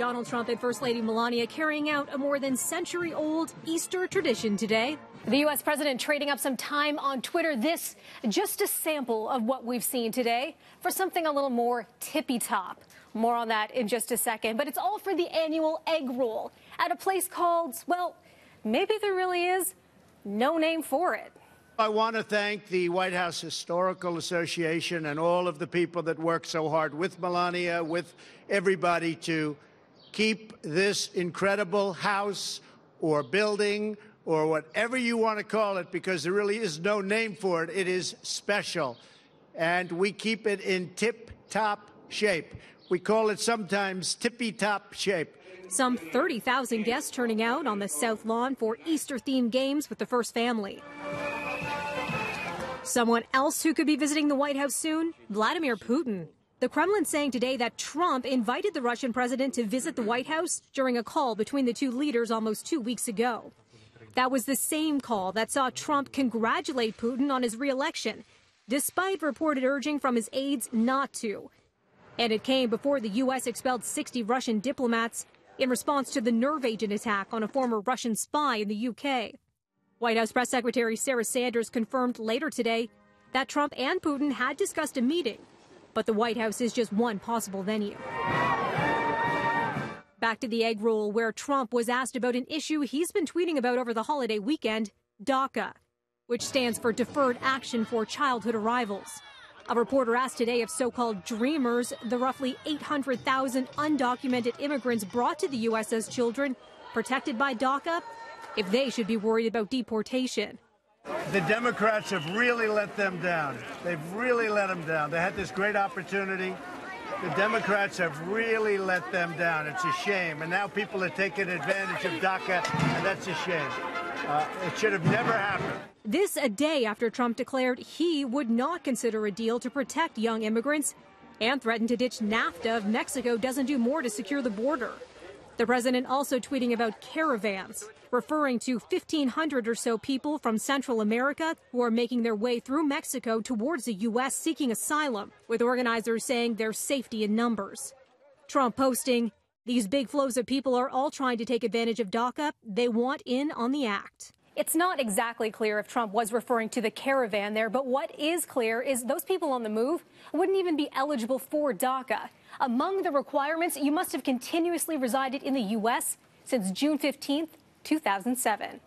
Donald Trump and First Lady Melania carrying out a more than century old Easter tradition today. The U.S. president trading up some time on Twitter. This just a sample of what we've seen today for something a little more tippy top. More on that in just a second. But it's all for the annual egg roll at a place called, well, maybe there really is no name for it. I want to thank the White House Historical Association and all of the people that work so hard with Melania, with everybody to keep this incredible house or building or whatever you want to call it, because there really is no name for it. It is special. And we keep it in tip top shape. We call it sometimes tippy top shape. Some 30,000 guests turning out on the South Lawn for Easter themed games with the first family. Someone else who could be visiting the White House soon? Vladimir Putin. The Kremlin saying today that Trump invited the Russian president to visit the White House during a call between the two leaders almost two weeks ago. That was the same call that saw Trump congratulate Putin on his reelection, despite reported urging from his aides not to. And it came before the U.S. expelled 60 Russian diplomats in response to the nerve agent attack on a former Russian spy in the U.K. White House Press Secretary Sarah Sanders confirmed later today that Trump and Putin had discussed a meeting, but the White House is just one possible venue. Back to the egg roll, where Trump was asked about an issue he's been tweeting about over the holiday weekend DACA, which stands for Deferred Action for Childhood Arrivals. A reporter asked today if so called dreamers, the roughly 800,000 undocumented immigrants brought to the U.S. as children, protected by DACA, if they should be worried about deportation. The Democrats have really let them down. They've really let them down. They had this great opportunity. The Democrats have really let them down. It's a shame. And now people are taking advantage of DACA, and that's a shame. Uh, it should have never happened. This a day after Trump declared he would not consider a deal to protect young immigrants and threatened to ditch NAFTA if Mexico doesn't do more to secure the border. The president also tweeting about caravans, referring to 1,500 or so people from Central America who are making their way through Mexico towards the U.S. seeking asylum, with organizers saying there's safety in numbers. Trump posting, These big flows of people are all trying to take advantage of DACA. They want in on the act. It's not exactly clear if Trump was referring to the caravan there, but what is clear is those people on the move wouldn't even be eligible for DACA. Among the requirements, you must have continuously resided in the U.S. since June 15th, 2007.